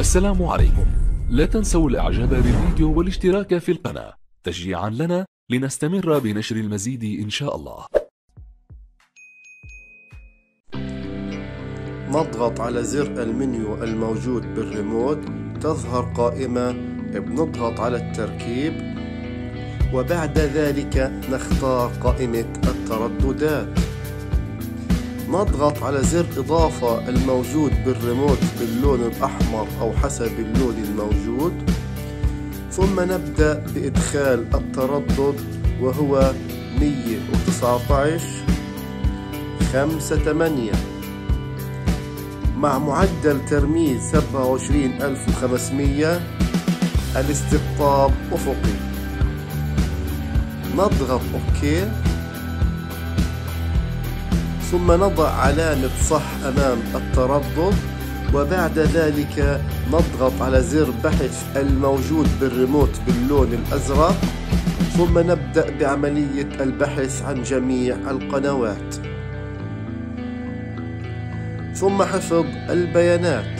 السلام عليكم. لا تنسوا الإعجاب بالفيديو والاشتراك في القناة. تشجيعا لنا لنستمر بنشر المزيد إن شاء الله. نضغط على زر المنيو الموجود بالريموت تظهر قائمة بنضغط على التركيب وبعد ذلك نختار قائمة الترددات. نضغط على زر إضافة الموجود بالريموت باللون الأحمر أو حسب اللون الموجود. ثم نبدأ بإدخال التردد وهو 119 خمسة ثمانية. مع معدل ترميز 27500 الاستقطاب أفقي. نضغط OK. ثم نضع علامة صح أمام التردد وبعد ذلك نضغط على زر بحث الموجود بالريموت باللون الأزرق ثم نبدأ بعملية البحث عن جميع القنوات. ثم حفظ البيانات.